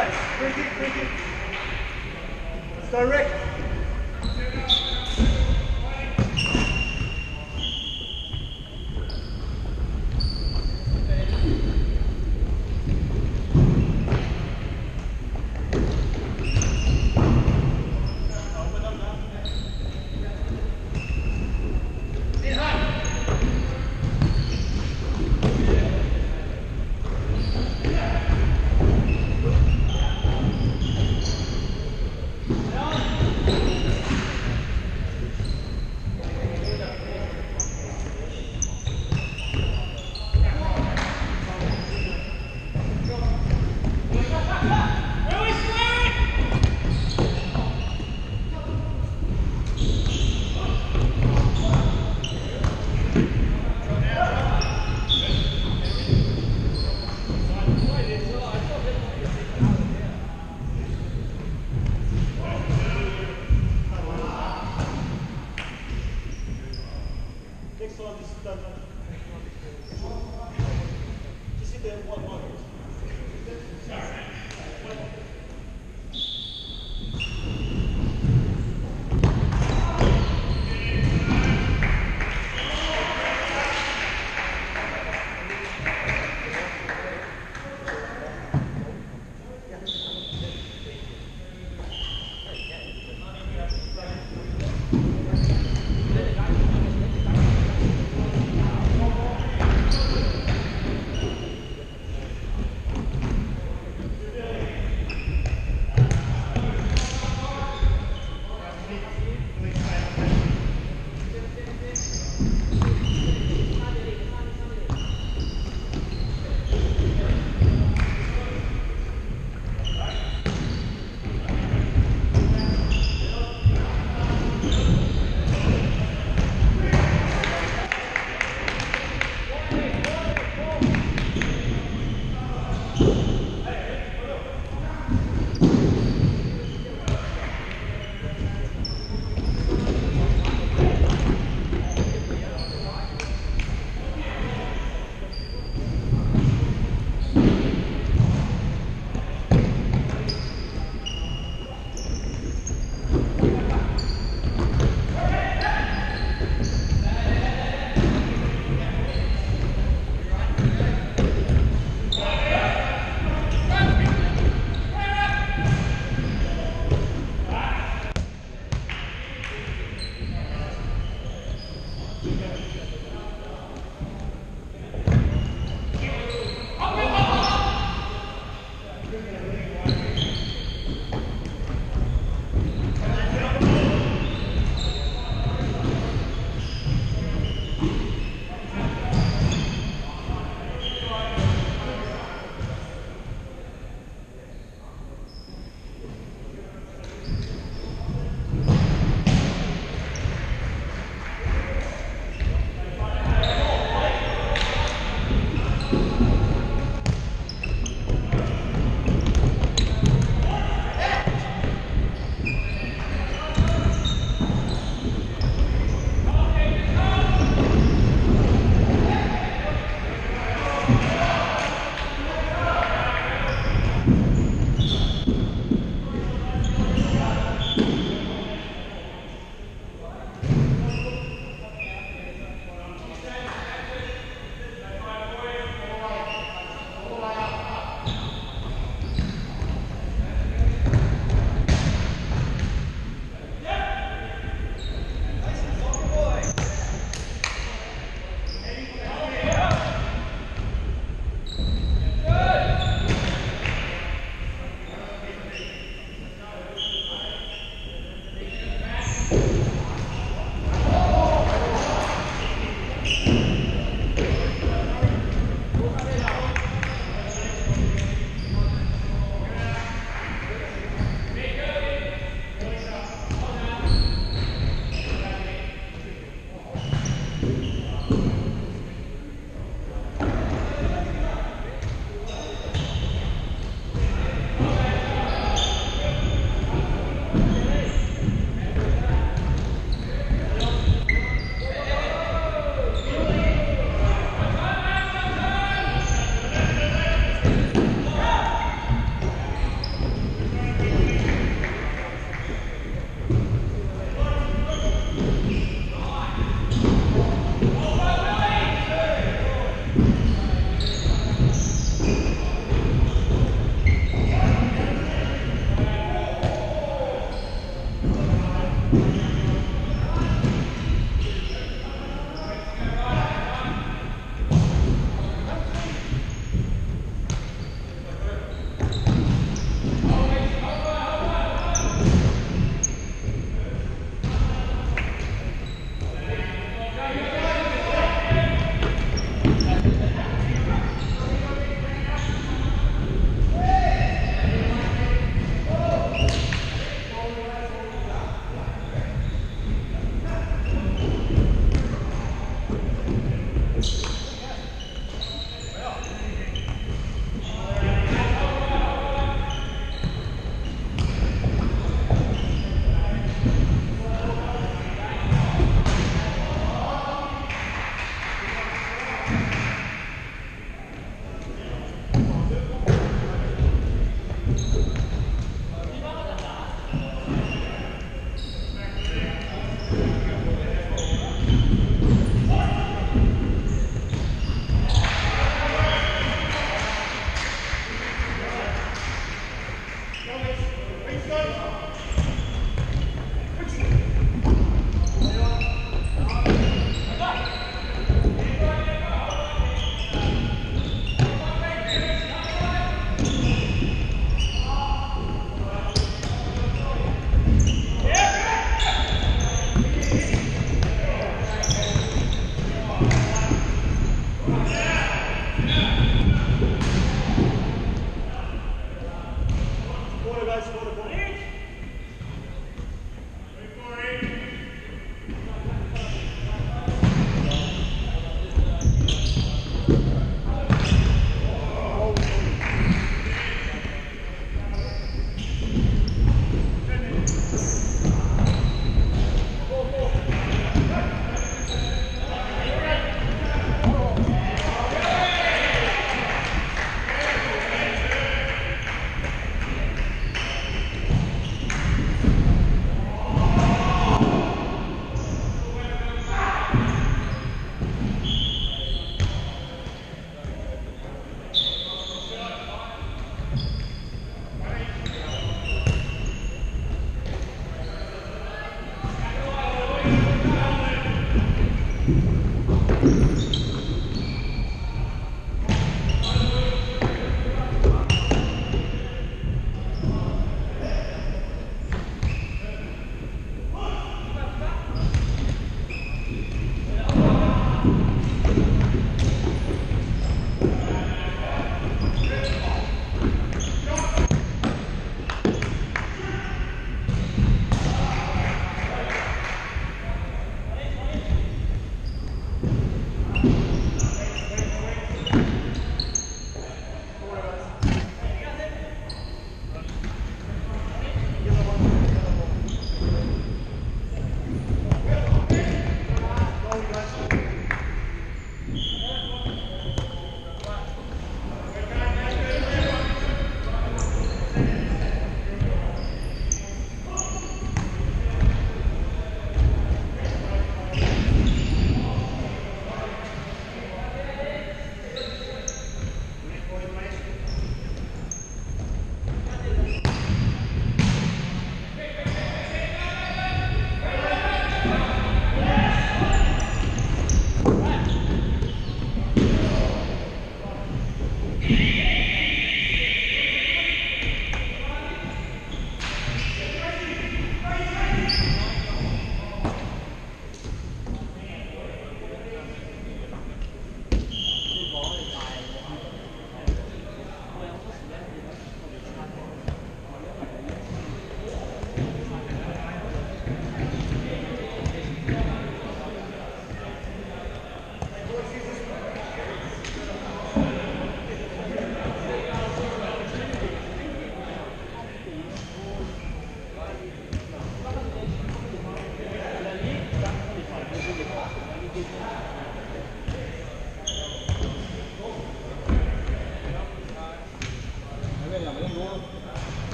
guys. Break it, bring it. It's direct. Done. Just